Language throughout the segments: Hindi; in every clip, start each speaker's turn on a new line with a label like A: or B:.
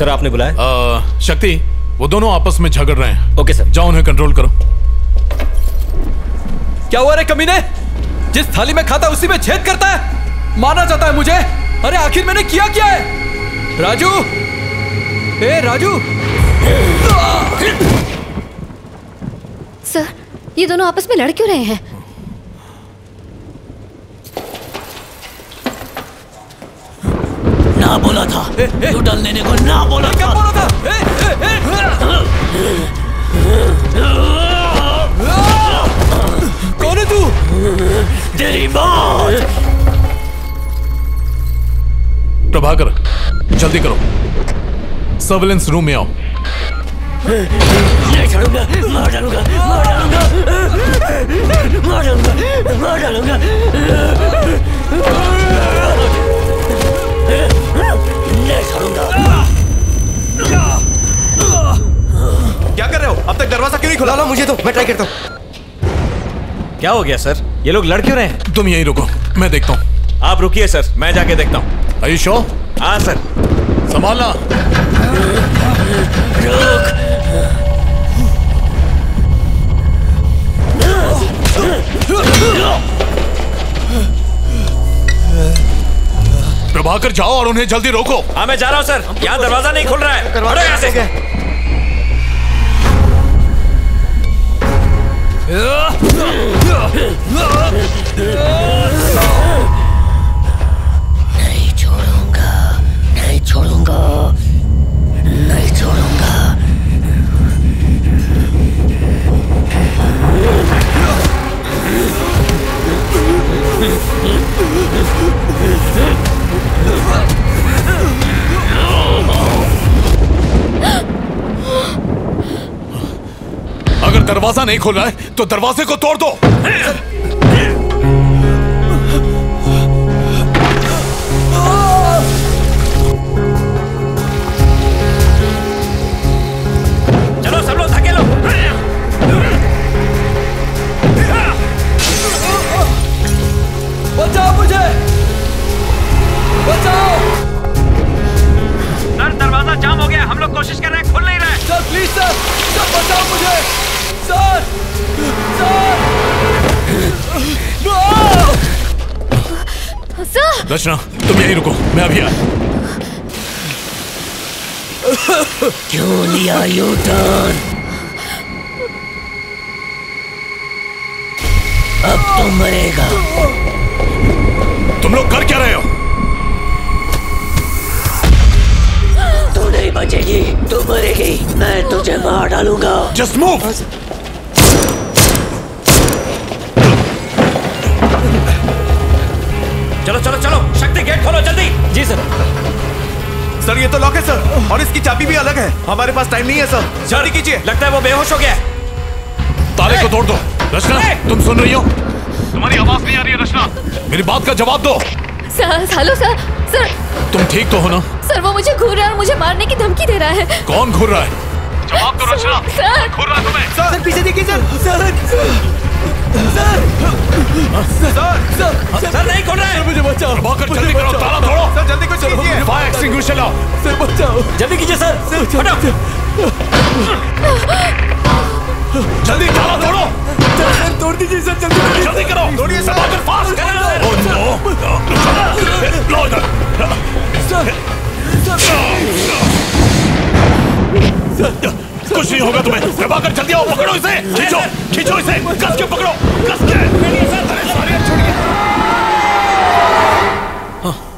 A: सर आपने बुलाया?
B: आ, शक्ति वो दोनों आपस में झगड़ रहे हैं।
A: Okay sir.
B: जाओ उन्हें कंट्रोल करो।
C: क्या हुआ रे कमीने? जिस थाली में खाता उसी में छेद करता है। मारना चाहता है मुझे? अरे आखिर मैंने किया क्या है? राजू? ए राजू?
D: सर ये दोनों आपस में लड़ क्यों रहे हैं?
E: ना बोला था। यूटर्न लेने को ना बोला
C: क्या बोला था? कौन है तू?
E: तेरी मौत
B: प्रभाकर जल्दी करो। सर्विलेंस रूम में आओ।
E: नहीं छोड़ूँगा मार डालूँगा मार डालूँगा मार डालूँगा मार डालूँगा छोड़ूँगा
F: क्या कर रहे हो? अब तक दरवाज़ा क्यों नहीं खुला? लो मुझे तो मैं ट्राई करता हूँ।
A: क्या हो गया सर? ये लोग लड़ क्यों रहे हैं?
B: तुम यहीं रुको मैं देखता हूँ।
A: आप रुकिए सर। मैं जाके देखता हूँ।
B: आयुषो
A: हाँ सर।
B: संभालना। प्रभाकर जाओ और उन्हें जल्दी रोको।
A: हाँ मैं जा रहा हूँ सर। यहाँ दरवाज़ा नहीं खुल रहा है। हटो यहाँ से।
E: नहीं छोड़ूँगा नहीं छोड़ूँगा नहीं छोड़ूँगा।
B: दरवाज़ा नहीं खुल रहा है तो दरवाजे को तोड़ दो। रचना तुम यहीं रुको मैं अभी आया
E: क्यों लिया यू टर्न अब तो मरेगा।
B: तुम लोग कर क्या रहे हो?
E: तू नहीं बचेगी तू मरेगी मैं तुझे मार डालूँगा।
B: Just move
C: sir.
F: सर ये तो लॉक है सर। और इसकी चाबी भी अलग है। हमारे पास टाइम नहीं है सर। जल्दी कीजिए।
A: लगता है वो बेहोश हो गया
B: ताले को तोड़ दो। रचना तुम सुन रही हो? तुम्हारी आवाज़ नहीं आ रही है रचना। मेरी बात का जवाब दो।
D: Sir hello sir. सर।
B: तुम ठीक तो हो ना?
D: सर वो मुझे घूर रहा है और मुझे मारने की धमकी दे रहा है।
B: कौन घूर रहा है? जवाब दो रचना।
D: सर
B: घूर रहा है तुम्हें।
F: सर सर पीछे देखिए sir sir. Sir sir sir
A: sir नहीं खोल रहा है?
C: मुझे बचाओ।
B: भागकर जल्दी करो ताला तोड़ो।
F: सर जल्दी कुछ कीजिए।
B: फायर एक्सटिंग्विशर लाओ।
C: सर बचाओ।
A: जल्दी कीजिए सर। हटो
B: नहीं होगा तुम्हें। प्रभाकर जल्दी आओ पकड़ो इसे। खींचो खींचो इसे। कस के पकड़ो कस के। छोड़िए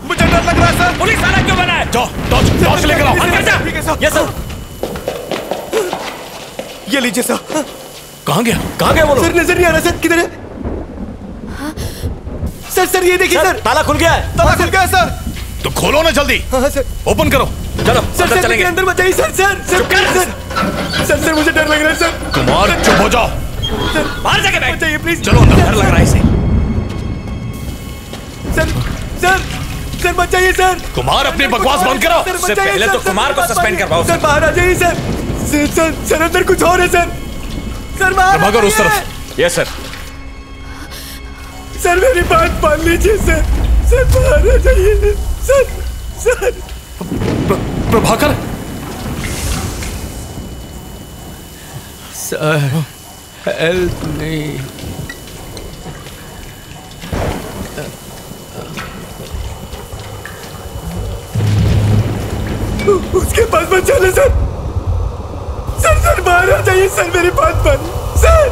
F: मुझे डर लग रहा है सर।
A: पुलिस वाला क्यों बना है?
B: जाओ टॉर्च टॉर्च लेकर आओ।
A: अंदर जा।
F: ठीक है सर।
A: Yes sir.
F: ये लीजिए सर।
B: कहाँ गया?
A: कहाँ गए वो
F: सर नज़र नहीं आ रहा सर। किधर है? सर सर ये देखिए सर
A: ताला खुल गया है।
F: ताला खुल गया सर।
B: तो खोलो ना जल्दी।
F: हाँ सर।
B: ओपन करो।
A: चलो
F: सर सर
A: चलेंगे।
F: अंदर बचाइए sir sir. Sir. Sir sir sir मुझे डर लग रहा है सर।
B: कुमार चुप हो जाओ।
A: बाहर जाके बैठ।
F: बचाइए प्लीज़
B: चलो अंदर।
A: डर लग रहा है इसे।
F: सर सर सर बचाइए सर।
B: कुमार अपनी बकवास बंद करो।
F: सर
A: इससे पहले तो कुमार को सस्पेंड करवाओ,
F: सर। बाहर आ जाइए सर। सर सर सर अंदर कुछ और है सर। सर बाहर
B: प्रभाकर उस तरफ़।
A: Yes sir.
F: सर मेरी बात मान लीजिए सर। सर बाहर आ जाइए। Sir sir.
B: Prabhakar
F: sir help नहीं उसके पास मत चले सर। सर सर बाहर आ जाइए सर मेरी बात पर। Sir!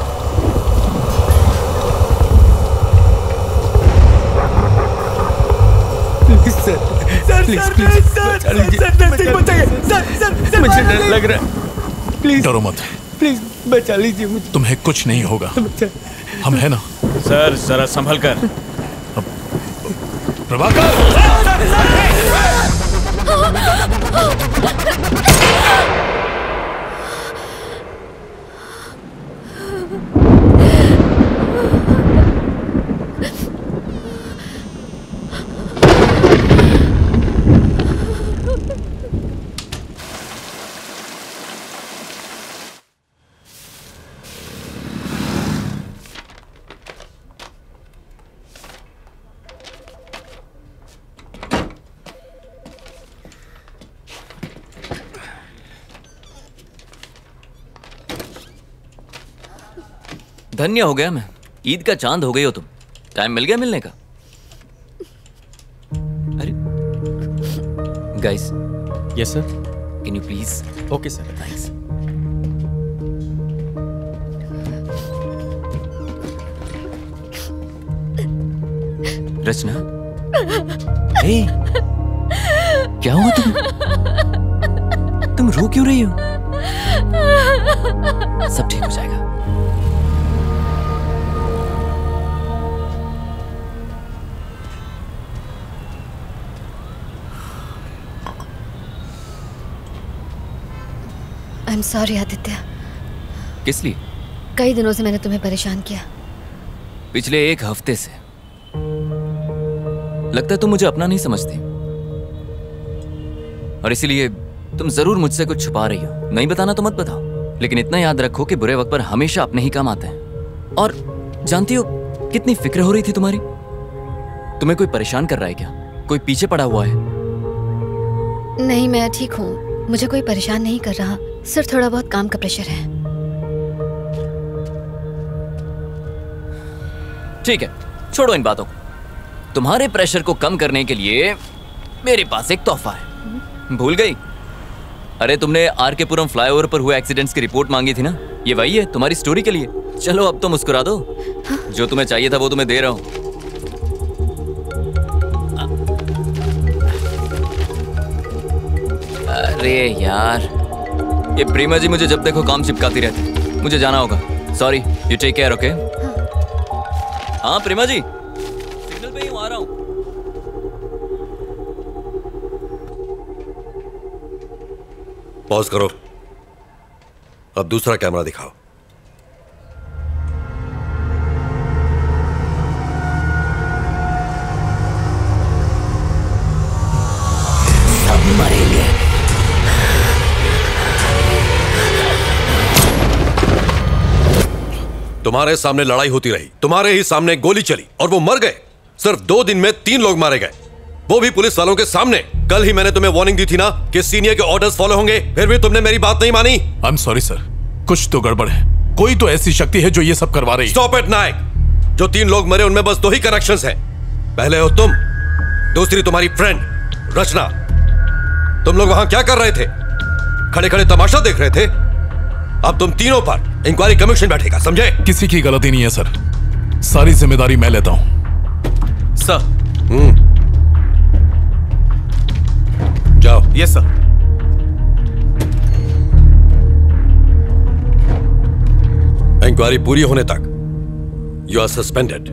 F: Please sir sir please please sir sir मत जाइए। सर सर सर मुझे डर लग रहा है। प्लीज़
B: डरो मत।
F: प्लीज़ बचा लीजिए मुझे।
B: तुम्हें कुछ नहीं होगा। हम है ना?
A: सर जरा संभल कर।
B: प्रभाकर!
G: धन्य हो गया मैं। ईद का चाँद हो गई हो तुम। टाइम मिल गया मिलने का। अरे। Guys
A: yes sir
G: can you please
A: okay sir
G: thanks Rachna. Hey क्या हुआ तुम? तुम रो क्यों रही हो? सब ठीक हो जाएगा।
H: आई एम सॉरी आदित्य
G: किस लिए?
H: कई दिनों से मैंने तुम्हें परेशान किया।
G: पिछले एक हफ़्ते से। लगता है तुम मुझे अपना नहीं समझती। और इसीलिए तुम ज़रूर मुझसे कुछ छुपा रही हो। नहीं बताना तो मत बताओ। लेकिन इतना याद रखो कि बुरे वक्त पर हमेशा अपने ही काम आते हैं। और जानती हो कितनी फ़िक्र हो रही थी तुम्हारी? तुम्हें कोई परेशान कर रहा है क्या? कोई पीछे पड़ा हुआ है?
H: नहीं मैं ठीक हूँ। मुझे कोई परेशान नहीं कर रहा। सिर्फ़ थोड़ा बहुत काम का प्रेशर है।
G: ठीक है छोड़ो इन बातों को। तुम्हारे प्रेशर को कम करने के लिए मेरे पास एक तोहफा है। भूल गई? अरे तुमने आर के पुरम फ्लाईओवर पर हुए एक्सीडेंट्स की रिपोर्ट मांगी थी ना? ये वही है तुम्हारी स्टोरी के लिए। चलो अब तो मुस्कुरा दो। जो तुम्हें चाहिए था वो तुम्हें दे रहा हूँ। अरे यार। ये प्रीमा जी मुझे जब देखो काम चिपकाती रहती। मुझे जाना होगा। Sorry you take care okay हाँ। प्रेमा जी। सिग्नल पे ही आ रहा हूँ।
I: पॉज करो। अब दूसरा कैमरा दिखाओ। तुम्हारे सामने लड़ाई होती रही तुम्हारे ही सामने गोली चली और वो मर गए। सिर्फ़ दो दिन में तीन लोग मारे गए। वो भी पुलिस वालों के सामने। कल ही मैंने तुम्हें वार्निंग दी थी ना कि सीनियर के ऑर्डर्स फॉलो होंगे फिर भी तुमने मेरी बात नहीं मानी।
B: आई एम सॉरी सर कुछ तो गड़बड़ है। कोई तो ऐसी शक्ति है जो ये सब करवा रही
I: स्टॉप इट नायक। जो तीन लोग मरे उनमें बस दो ही कनेक्शंस हैं। पहले हो तुम दूसरी तुम्हारी फ्रेंड रचना। तुम लोग वहाँ क्या कर रहे थे? खड़े खड़े तमाशा देख रहे थे? अब तुम तीनों पर। इंक्वायरी कमीशन बैठेगा समझे?
B: किसी की गलती नहीं है सर। सारी ज़िम्मेदारी मैं लेता हूँ।
A: सर।
I: जाओ।
A: यस सर
I: इंक्वायरी पूरी होने तक। You are suspended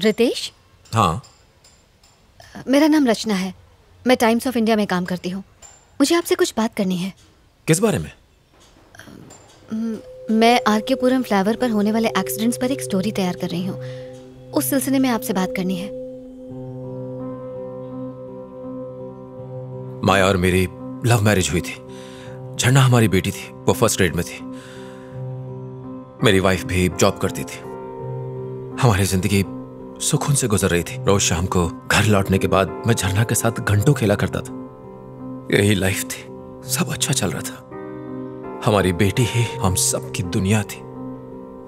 H: Ritesh?
A: हाँ।
H: मेरा नाम रचना है। मैं टाइम्स ऑफ़ इंडिया में काम करती हूँ। मुझे आपसे कुछ बात करनी है।
A: किस बारे में?
H: मैं आर के पुरम फ्लावर पर होने वाले एक्सीडेंट्स पर एक स्टोरी तैयार कर रही हूँ। उस सिलसिले में आपसे बात करनी है।
J: माया और मेरी लव मैरिज हुई थी। झरना हमारी बेटी थी। वो फ़र्स्ट ग्रेड में थी। मेरी वाइफ भी जॉब करती थी। हमारी ज़िंदगी सुकून से गुजर रही थी। रोज शाम को घर लौटने के बाद मैं झरना के साथ घंटों खेला करता था। यही लाइफ थी। सब अच्छा चल रहा था। हमारी बेटी ही हम सबकी दुनिया थी।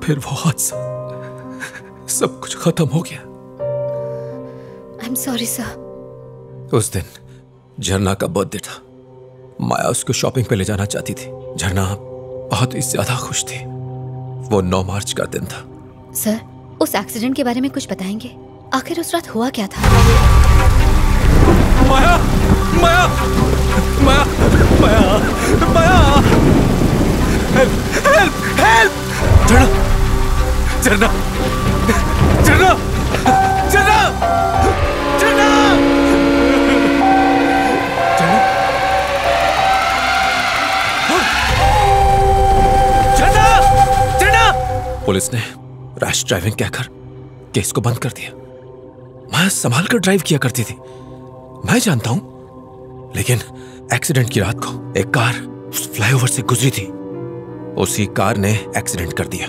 J: फिर वो हादसा सब कुछ खत्म हो गया।
H: आई एम सॉरी सर
J: उस दिन झरना का बर्थडे था। माया उसको शॉपिंग पे ले जाना चाहती थी। झरना बहुत ही ज़्यादा खुश थी। वो 9 मार्च का दिन था।
H: सर उस एक्सीडेंट के बारे में कुछ बताएँगे? आखिर उस रात हुआ क्या था?
C: Maya Maya Maya Maya Maya. Help help help Jharna Jharna Jharna झरना झरना झरना झरना
J: पुलिस ने रैश ड्राइविंग कहकर केस को बंद कर दिया। मैं संभाल कर ड्राइव किया करती थी। मैं जानता हूँ। लेकिन एक्सीडेंट की रात को एक कार फ्लाईओवर से गुजरी थी। उसी कार ने एक्सीडेंट कर दिया।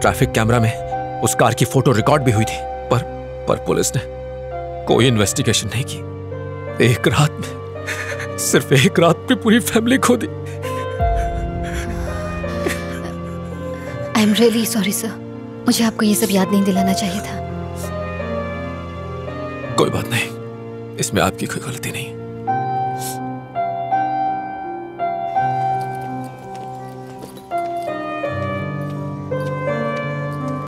J: ट्रैफ़िक कैमरा में उस कार की फ़ोटो रिकॉर्ड भी हुई थी। पर पर पुलिस ने कोई इन्वेस्टिगेशन नहीं की। एक रात में, सिर्फ़ एक रात में पूरी फैमिली खो दी।
H: I am really sorry sir मुझे आपको ये सब याद नहीं दिलाना चाहिए था।
J: कोई बात नहीं। इसमें आपकी कोई गलती नहीं।